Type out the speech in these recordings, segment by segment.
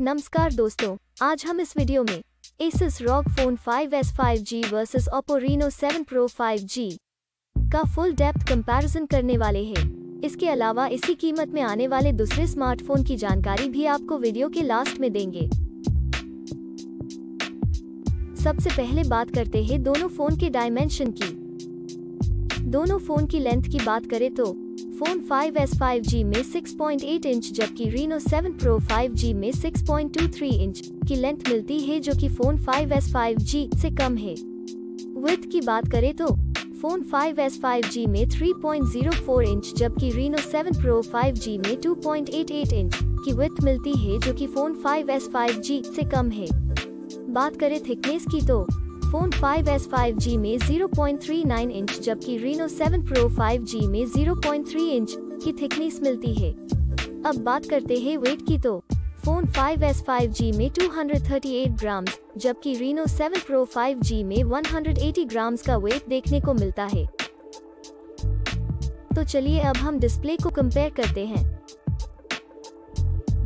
नमस्कार दोस्तों, आज हम इस वीडियो में Asus ROG Phone 5s 5G versus Oppo Reno 7 Pro 5G का फुल डेप्थ कंपैरिजन करने वाले हैं। इसके अलावा इसी कीमत में आने वाले दूसरे स्मार्टफ़ोन की जानकारी भी आपको वीडियो के लास्ट में देंगे। सबसे पहले बात करते हैं दोनों फ़ोन के डायमेंशन की। दोनों फ़ोन की लेंथ की बात करें तो फ़ोन 5s 5G में 6.8 इंच जबकि Reno 7 Pro 5G में 6.23 इंच की लेंथ मिलती है जो कि फ़ोन 5s 5G से कम है। विथ की बात करें तो फ़ोन 5s 5G में 3.04 इंच जबकि Reno 7 Pro 5G में 2.88 इंच की विथ मिलती है जो कि फ़ोन 5s 5G से कम है। बात करें थिकनेस की तो फ़ोन 5s 5G में 0.39 इंच जबकि Reno 7 Pro 5G में 0.3 इंच की थिकनेस मिलती है। अब बात करते हैं वेट की तो। फ़ोन 5s 5G में 238 ग्राम जबकि Reno 7 Pro 5G में 180 ग्राम्स का वेट देखने को मिलता है। तो चलिए अब हम डिस्प्ले को कंपेयर करते हैं।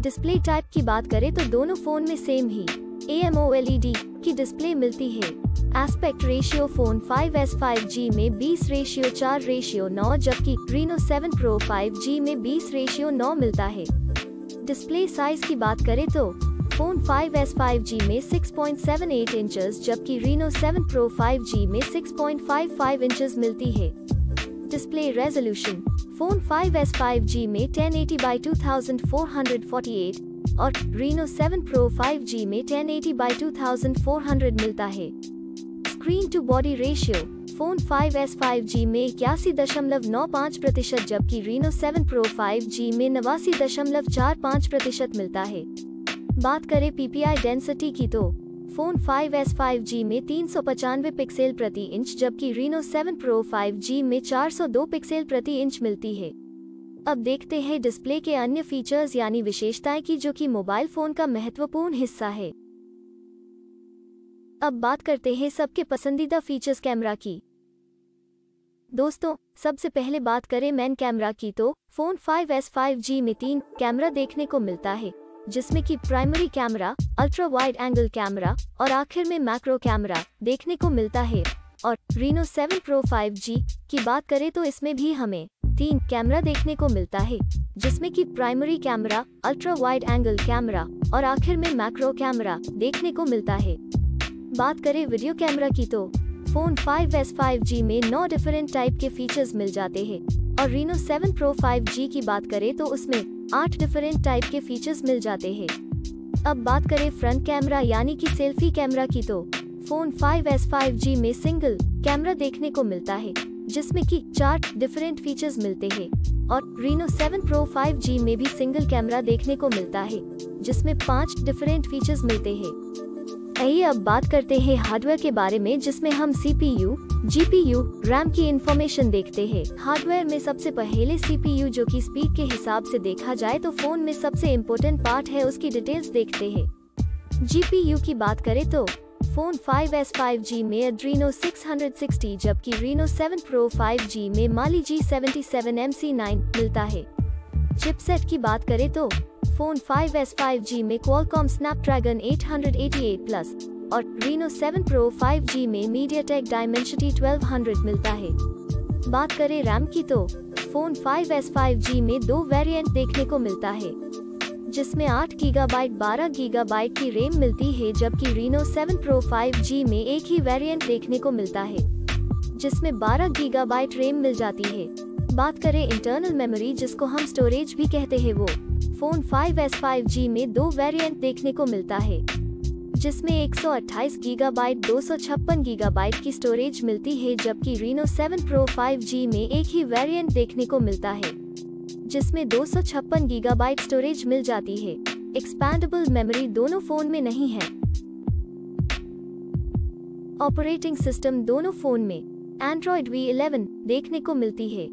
डिस्प्ले टाइप की बात करें तो दोनों फ़ोन में सेम ही। AMOLED की डिस्प्ले मिलती है। Aspect ratio phone 5s 5G में 20 रेशियो 4 रेशियो 9 जबकि Reno 7 Pro 5G में 20 रेशियो 9 मिलता है। डिस्प्ले साइज़ की बात करें तो फ़ोन 5s 5G में 6.78 इंचेस जबकि Reno 7 Pro 5G में 6.55 इंचेस मिलती है। Display resolution phone 5s 5G में 1080 by 2448 और Reno 7 Pro 5G में 1080 by 2400 मिलता है। Screen to body ratio phone 5s 5G में इक्यासी दशमलव नौ पाँच प्रतिशत, जबकि Reno 7 Pro 5G में नवासी दशमलव चार पाँच प्रतिशत मिलता है। बात करें PPI डेंसिटी की तो फ़ोन 5s 5G में तीन सौ पचानवे पिक्सल प्रति इंच जबकि Reno 7 Pro 5G में 402 पिक्सल प्रति इंच मिलती है। अब देखते हैं डिस्प्ले के अन्य फीचर्स यानी विशेषताएँ की जो कि मोबाइल फ़ोन का महत्वपूर्ण हिस्सा है। अब बात करते हैं सबके पसंदीदा फीचर्स कैमरा की। दोस्तों, सबसे पहले बात करें मैन कैमरा की तो फ़ोन 5s 5G में तीन कैमरा देखने को मिलता है, जिसमें कि primary camera, ultra wide angle camera और आखिर में मैक्रो कैमरा देखने को मिलता है। और Reno 7 Pro 5G की बात करें तो इसमें भी हमें तीन कैमरा देखने को मिलता है, जिसमें कि primary camera ultra wide angle camera और आखिर में मैक्रो कैमरा देखने को मिलता है। बात करें वीडियो कैमरा की तो फ़ोन 5s 5G में नौ डिफरेंट टाइप के फीचर्स मिल जाते हैं और Reno 7 Pro 5G की बात करें तो उसमें आठ डिफरेंट टाइप के फीचर्स मिल जाते हैं। अब बात करें फ्रंट कैमरा यानी कि सेल्फी कैमरा की तो फ़ोन 5s 5G में सिंगल कैमरा देखने को मिलता है जिसमें कि चार डिफरेंट फीचर्स मिलते हैं और Reno 7 Pro 5G में भी सिंगल कैमरा देखने को मिलता है जिसमें पाँच डिफरेंट फीचर्स मिलते हैं। आइए अब बात करते हैं हार्डवेयर के बारे में जिसमें हम CPU, GPU, रैम की इंफॉर्मेशन देखते हैं। हार्डवेयर में सबसे पहले CPU जो कि स्पीड के हिसाब से देखा जाए तो फ़ोन में सबसे इम्पोर्टेंट पार्ट है उसकी डिटेल्स देखते हैं। GPU की बात करें तो फ़ोन 5s 5G में Adreno 660 जबकि Reno 7 Pro 5G में Mali G77 MC9 मिलता है चिपसेट की बात करें तो फ़ोन 5s 5G में Qualcomm Snapdragon 888 Plus और Reno 7 Pro 5G में MediaTek Dimensity 1200 मिलता है बात करें रैम की तो फ़ोन 5s 5G में दो वेरिएंट देखने को मिलता है जिसमें 8 गीगाबाइट 12 गीगाबाइट की रैम मिलती है, जबकि Reno 7 Pro 5G में एक ही वेरिएंट देखने को मिलता है, जिसमें 12 गीगाबाइट रैम मिल जाती है। बात करें इंटरनल मेमोरी जिसको हम स्टोरेज भी कहते हैं, वो फ़ोन 5s 5G में दो वेरिएंट देखने को मिलता है, जिसमें 128 गीगाबाइट 256 गीगाबाइट की स्टोरेज मिलती है, जबकि Reno 7 Pro 5G में एक ही वेरिएंट देखने को मिलता है। जिसमें दो सौ छप्पन गीगाबाइट स्टोरेज मिल जाती है। एक्सपैंडेबल मेमोरी दोनों फ़ोन में नहीं है। ऑपरेटिंग सिस्टम दोनों फ़ोन में। एंड्रॉइड V11 देखने को मिलती है।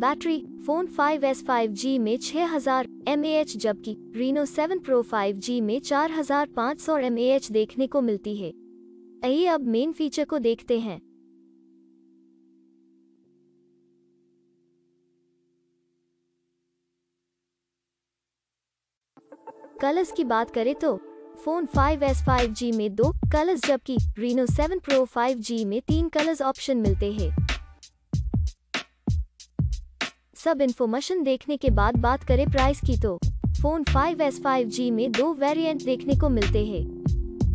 बैटरी फ़ोन 5s 5G में 6000 mAh जबकि Reno 7 Pro 5G में 4500 mAh देखने को मिलती है। आइए अब मेन फीचर को देखते हैं। कलर्स की बात करें तो फ़ोन 5S 5G में दो कलर्स, जबकि Reno 7 Pro 5G में तीन कलर्स ऑप्शन मिलते हैं। सब इन्फॉर्मेशन देखने के बाद बात करें प्राइस की तो फ़ोन 5S 5G में दो वेरिएंट देखने को मिलते हैं।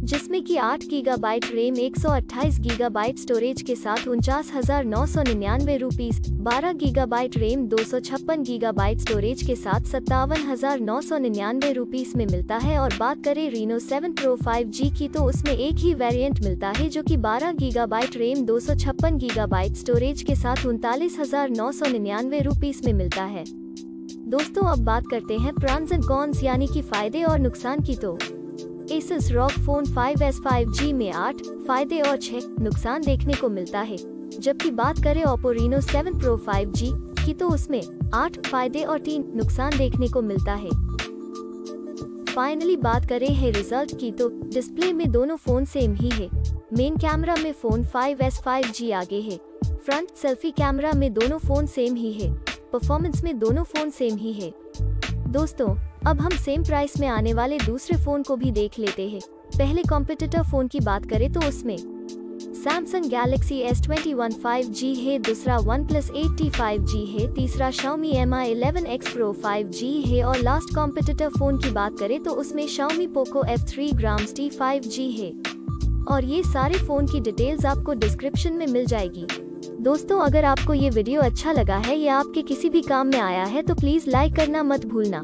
जिसमें कि 8 गीगाबाइट रैम 128 गीगाबाइट स्टोरेज के साथ उनचास हज़ार नौ सौ निन्यानवे रूपीज बारह गीगाबाइट रेम, दो सौ छप्पन गीगाबाइट स्टोरेज के साथ सत्तावन हज़ार नौ सौ निन्यानवे रूपीज में मिलता है। और बात करें रीनो 7 प्रो 5G की तो उसमें एक ही वेरिएंट मिलता है, जो कि 12 गीगाबाइट रेम, दो सौ छप्पन गीगाबाइट स्टोरेज के साथ उनतालीस हज़ार नौ सौ निन्यानवे रूपीज में मिलता है। दोस्तों, अब बात करते हैं प्रॉन्स एंड कॉन्स, यानी कि फ़ायदे और नुकसान की तो। Asus ROG Phone 5s 5G में 8 फ़ायदे और 6 नुकसान देखने को मिलता है। जबकि बात करें Oppo Reno 7 Pro 5G की तो उसमें 8 फ़ायदे और 3 नुकसान देखने को मिलता है। फाइनली बात करें है रिज़ल्ट की तो डिस्प्ले में दोनों फ़ोन सेम ही है। मेन कैमरा में फ़ोन 5s 5G आगे है। फ्रंट सेल्फी कैमरा में दोनों फ़ोन सेम ही है। परफॉर्मेंस में दोनों फ़ोन सेम ही है। दोस्तों अब हम सेम प्राइस में आने वाले दूसरे फ़ोन को भी देख लेते हैं। पहले कॉम्पिटिटर फ़ोन की बात करें तो उसमें Samsung Galaxy S twenty one five G है, दूसरा OnePlus eight T five G है, तीसरा Xiaomi Mi eleven X pro five G है और लास्ट कॉम्पिटिटर फ़ोन की बात करें तो उसमें शाओमी पोको एफ़ थ्री ग्राम टी फाइव जी है। और ये सारे फ़ोन की डिटेल्स आपको डिस्क्रिप्शन में मिल जाएगी। दोस्तों, अगर आपको ये वीडियो अच्छा लगा है या आपके किसी भी काम में आया है तो प्लीज़ लाइक करना मत भूलना।